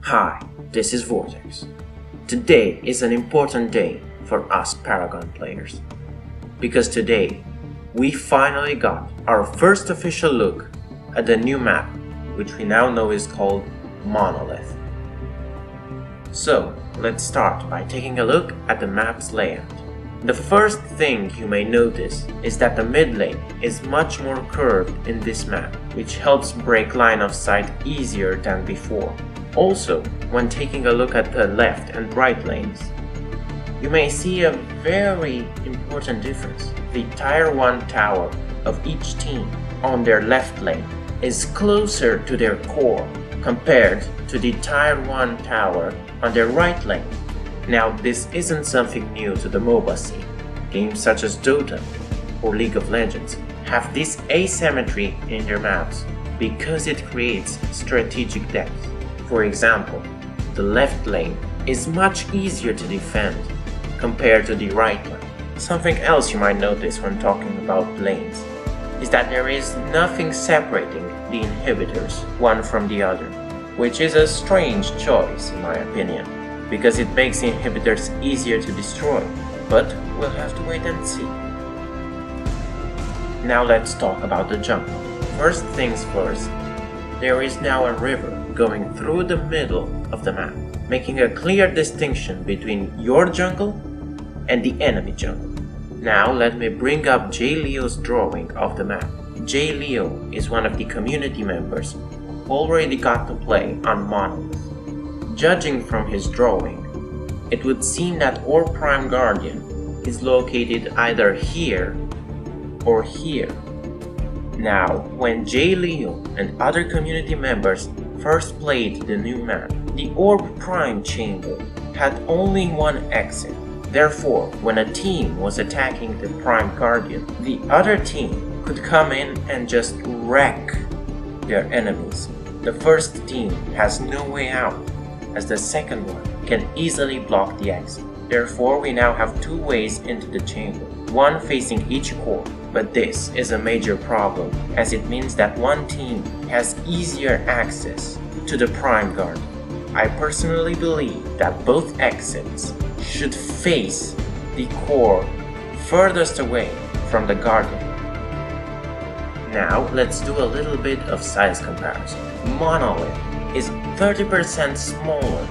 Hi, this is Vortex. Today is an important day for us Paragon players. Because today, we finally got our first official look at the new map, which we now know is called Monolith. So, let's start by taking a look at the map's layout. The first thing you may notice is that the mid lane is much more curved in this map, which helps break line of sight easier than before. Also, when taking a look at the left and right lanes, you may see a very important difference. The tier 1 tower of each team on their left lane is closer to their core compared to the tier 1 tower on their right lane. Now, this isn't something new to the MOBA scene. Games such as Dota or League of Legends have this asymmetry in their maps because it creates strategic depth. For example, the left lane is much easier to defend compared to the right lane. Something else you might notice when talking about lanes is that there is nothing separating the inhibitors one from the other, which is a strange choice in my opinion because it makes inhibitors easier to destroy, but we'll have to wait and see. Now let's talk about the jungle. First things first, there is now a river going through the middle of the map, making a clear distinction between your jungle and the enemy jungle. Now let me bring up J Leo's drawing of the map. J Leo is one of the community members who already got to play on Monolith. Judging from his drawing, it would seem that our Prime Guardian is located either here or here. Now, when J. Leo and other community members first played the new map, the Orb Prime Chamber had only one exit. Therefore, when a team was attacking the Prime Guardian, the other team could come in and just wreck their enemies. The first team has no way out as the second one can easily block the exit. Therefore, we now have two ways into the chamber, one facing each core, but this is a major problem as it means that one team has easier access to the Prime Guard. I personally believe that both exits should face the core furthest away from the Guardian. Now, let's do a little bit of size comparison. Monolith is 30% smaller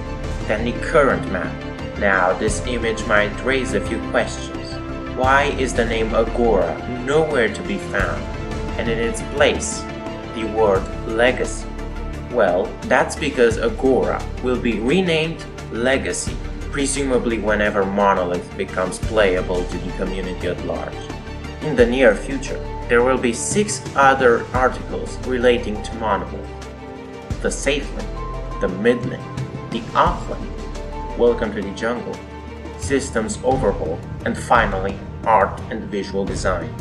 than the current map. Now this image might raise a few questions. Why is the name Agora nowhere to be found and in its place the word Legacy? Well, that's because Agora will be renamed Legacy, presumably whenever Monolith becomes playable to the community at large. In the near future, there will be six other articles relating to Monolith the safe lane, the mid lane, the off lane, welcome to the jungle, systems overhaul, and finally, art and visual design.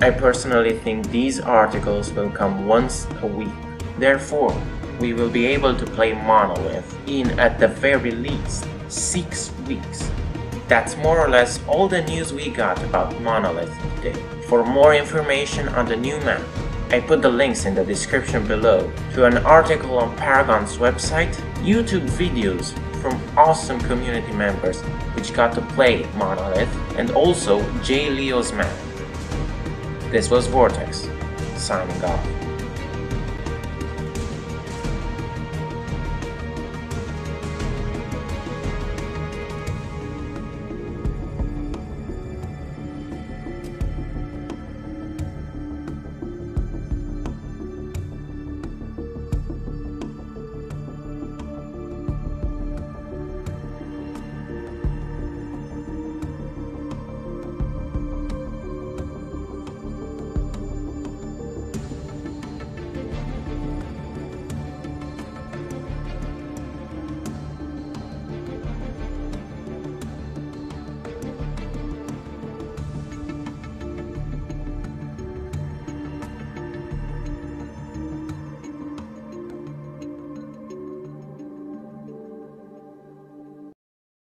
I personally think these articles will come once a week. Therefore, we will be able to play Monolith in at the very least 6 weeks. That's more or less all the news we got about Monolith today. For more information on the new map, I put the links in the description below to an article on Paragon's website, YouTube videos from awesome community members which got to play Monolith, and also J. Leo's map. This was Vortex, signing off.